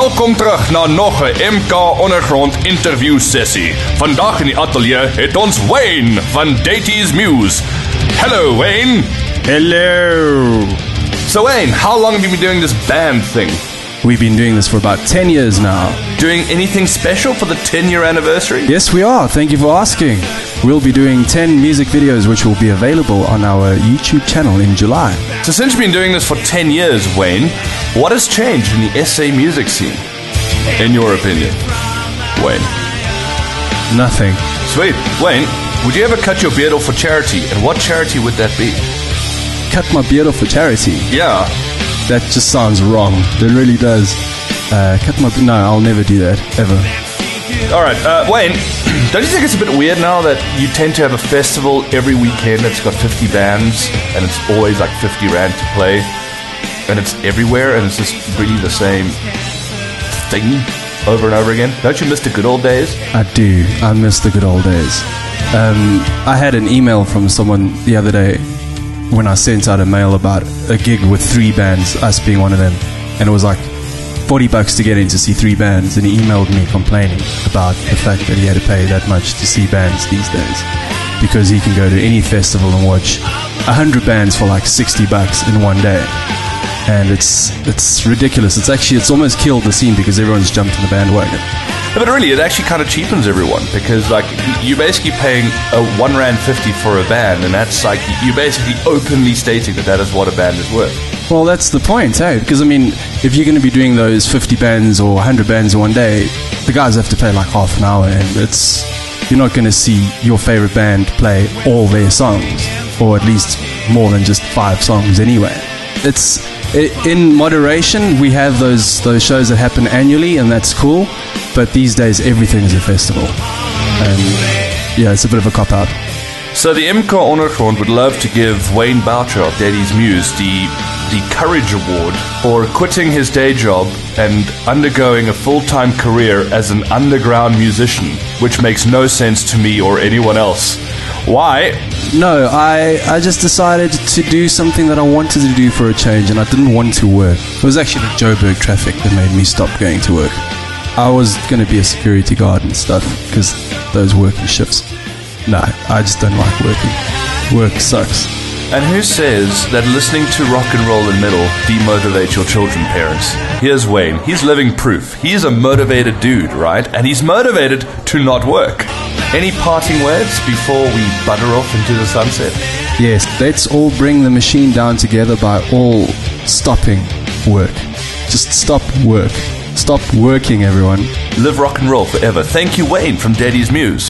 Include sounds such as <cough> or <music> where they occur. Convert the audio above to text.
Welkom terug na nog 'n MK Ondergrond interview sessie. Vandag in die ateljee het ons Wayne van Deity's Muse. Hello Wayne. Hello. So Wayne, how long have you been doing this band thing? We've been doing this for about 10 years now. Doing anything special for the 10 year anniversary? Yes, we are. Thank you for asking. We'll be doing 10 music videos which will be available on our YouTube channel in July. So since you've been doing this for 10 years, Wayne, what has changed in the SA music scene? In your opinion? Wayne. Nothing. Sweet. Wayne, would you ever cut your beard off for charity? And what charity would that be? Cut my beard off for charity. Yeah. That just sounds wrong. It really does. Uh, cut my no, I'll never do that ever. All right, uh, Wayne, <clears throat> don't you think it's a bit weird now that you tend to have a festival every weekend that's got 50 bands and it's always like 50 rand to play and it's everywhere and it's just really the same thing over and over again? Don't you miss the good old days? I do. I miss the good old days. Um, I had an email from someone the other day when I sent out a mail about a gig with three bands, us being one of them, and it was like 40 bucks to get in to see three bands, and he emailed me complaining about the fact that he had to pay that much to see bands these days because he can go to any festival and watch 100 bands for like 60 bucks in one day. And it's it's ridiculous. It's actually it's almost killed the scene because everyone's jumped on the bandwagon. But really, it actually kind of cheapens everyone because, like, you're basically paying a one rand fifty for a band, and that's like you're basically openly stating that that is what a band is worth. Well, that's the point, hey? Because, I mean, if you're going to be doing those 50 bands or 100 bands in one day, the guys have to play like half an hour, and it's. You're not going to see your favorite band play all their songs, or at least more than just five songs anyway. It's. In moderation, we have those, those shows that happen annually, and that's cool, but these days, everything is a festival. And, yeah, it's a bit of a cop out. So the MK Ondergrond would love to give Wayne Boucher of Deity's Muse the the Courage Award for quitting his day job and undergoing a full-time career as an underground musician, which makes no sense to me or anyone else. Why? No, I, I just decided to do something that I wanted to do for a change and I didn't want to work. It was actually the Joburg traffic that made me stop going to work. I was going to be a security guard and stuff because those working shifts. No, I just don't like working. Work sucks. And who says that listening to rock and roll and metal demotivates your children, parents? Here's Wayne. He's living proof. He's a motivated dude, right? And he's motivated to not work. Any parting words before we butter off into the sunset? Yes, let's all bring the machine down together by all stopping work. Just stop work. Stop working, everyone. Live rock and roll forever. Thank you, Wayne from Deity's Muse.